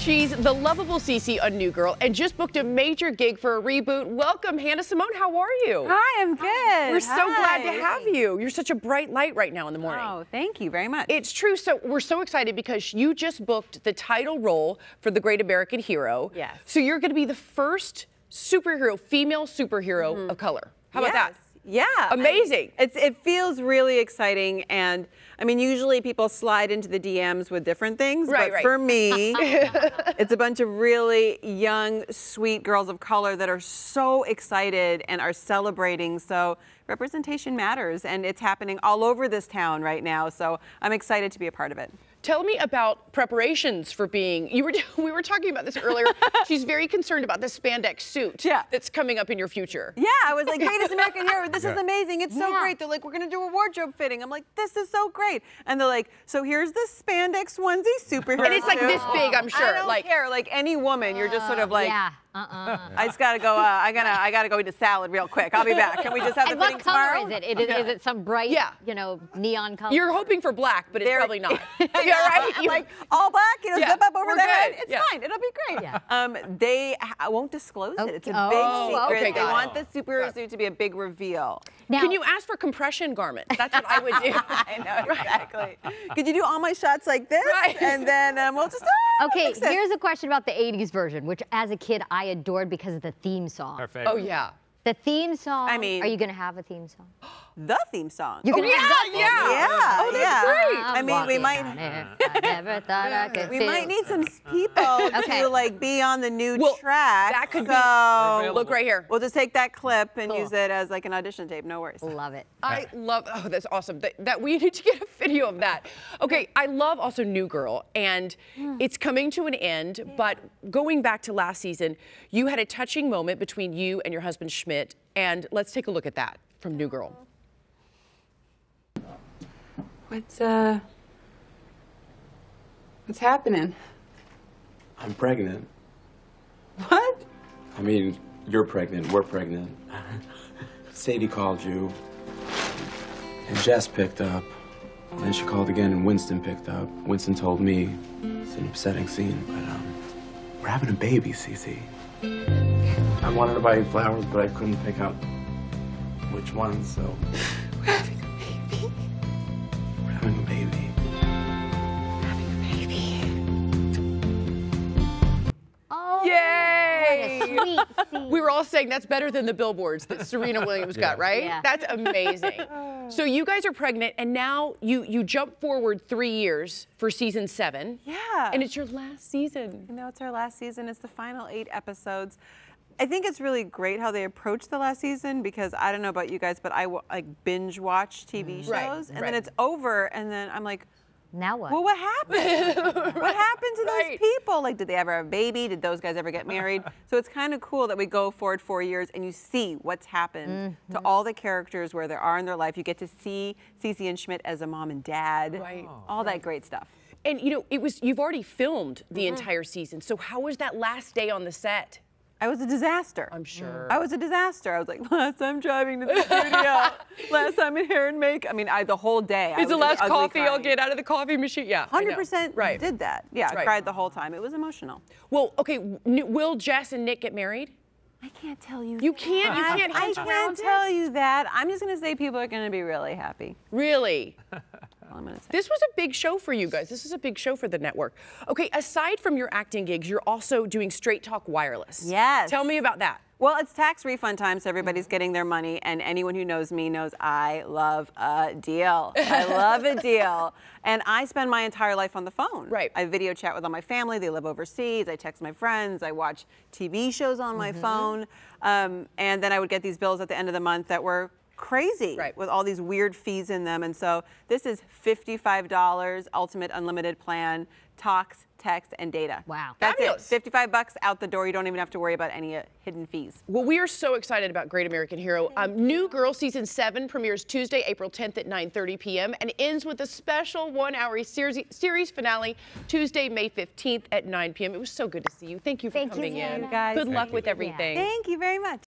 She's the lovable Cece on New Girl and just booked a major gig for a reboot. Welcome, Hannah Simone. How are you? Hi, I'm good. We're so glad to have you. You're such a bright light right now in the morning. Oh, thank you very much. It's true. So we're so excited because you just booked the title role for the Great American Hero. Yes. So you're going to be the first superhero, female superhero mm-hmm. of color. How about that? Yeah. Amazing. I- it's, it feels really exciting. And I mean, usually people slide into the DMs with different things. Right, but right. for me, it's a bunch of really young, sweet girls of color that are so excited and are celebrating. So representation matters. And it's happening all over this town right now. So I'm excited to be a part of it. Tell me about preparations for being. You were we were talking about this earlier. She's very concerned about the spandex suit Yeah. that's coming up in your future. Yeah, I was like, greatest American hero. This is amazing. It's so Yeah. great. They're like, we're gonna do a wardrobe fitting. I'm like, this is so great. And they're like, so here's the spandex onesie superhero. And it's like suit." this big, I'm sure. I don't like care. Like any woman, you're just sort of like, yeah. Uh-uh. I just gotta go. Uh, I gotta, I gotta go eat a salad real quick. I'll be back. Can we just have the And fitting what color tomorrow? is it? It- Is, is it some bright, Yeah. you know, neon color? you're hoping for black, but it's There- probably not. yeah, right. I'm You- like all black, you know, Yeah, zip up over we're the head. It's Yeah. fine. It'll be great. Yeah. Um, they I won't disclose it. It's a Oh, big secret. okay, they it. want the superhero Got suit to be a big reveal. now, Can you ask for compression garments? That's what I would do. I know exactly. Could you do all my shots like this, Right. and then um, we'll just ah, Okay, here's a question about the 80s version, which as a kid I adored because of the theme song. Our favorite. Oh yeah. The theme song. I mean- are you going to have a theme song? the theme song. You're Oh gonna yeah, have that yeah. yeah, Oh, that's yeah. great. I mean, we might on air, I never thought I could we feel- might need some people Okay. to like be on the new Well, track. that could be- Look right here. We'll just take that clip and Cool. use it as like an audition tape. No worries. Love it. I love. Oh, that's awesome. That, that we need to get a video of that. Okay, I love also New Girl, and hmm. it's coming to an end. But going back to last season, you had a touching moment between you and your husband Schmidt, and let's take a look at that from New Girl. What's uh What's happening? I'm pregnant. What? I mean, you're pregnant. We're pregnant. Sadie called you. And Jess picked up. And then she called again and Winston picked up. Winston told me it's an upsetting scene, but um, we're having a baby, Cece. I wanted to buy you flowers, but I couldn't pick out which ones, so. We're having a baby. We're having a baby. Oh, Yay! what a sweet scene. We were all saying that's better than the billboards that Serena Williams got, right? Yeah. That's amazing. so you guys are pregnant, and now you you jump forward three years for season seven. Yeah. And it's your last season. You know, it's our last season. It's the final eight episodes. I think it's really great how they approach the last season because I don't know about you guys, but I wa- like binge watch TV mm. shows, Right, and right. then it's over, and then I'm like, now what? well, what happened? What happened to Right. those people? Like, did they ever have a baby? Did those guys ever get married? so it's kind of cool that we go forward four years and you see what's happened to mm-hmm. all the characters where they are in their life. You get to see Cece and Schmidt as a mom and dad. Right. All that great stuff. And you know, it was you've already filmed the mm-hmm. entire season. So how was that last day on the set? I was a disaster. I'm sure. I was a disaster. I was like, last time driving to the studio, last time in hair and make. I mean, I the whole day. I It's the last coffee I'll get out of the coffee machine. Yeah. Hundred percent Right. did that. Yeah, I cried the whole time. It was emotional. Well, okay. Will Jess and Nick get married? I can't tell you. You can't. You can't. I can't tell you that. I'm just gonna say people are gonna be really happy. Really. I'm gonna say. This was a big show for you guys. This is a big show for the network. Okay, aside from your acting gigs, you're also doing Straight Talk Wireless. Yes. Tell me about that. Well, it's tax refund time, so everybody's getting their money, and anyone who knows me knows I love a deal. I love a deal. And I spend my entire life on the phone. Right. I video chat with all my family. They live overseas. I text my friends. I watch TV shows on my phone. Um, and then I would get these bills at the end of the month that were crazy Right. with all these weird fees in them. And so this is $55 Ultimate Unlimited Plan, talks, text, and data. Wow. That's Fabulous. it. 55 bucks out the door. You don't even have to worry about any uh, hidden fees. Well, we are so excited about Great American Hero. Um, New Girl season seven premieres Tuesday, April 10th at 9:30 p.m. and ends with a special one-hour series, series finale Tuesday, May 15th at 9 p.m. It was so good to see you. Thank you for Thank you, coming in. Hannah. guys. Good Thank luck you. with Yeah. everything. Thank you very much.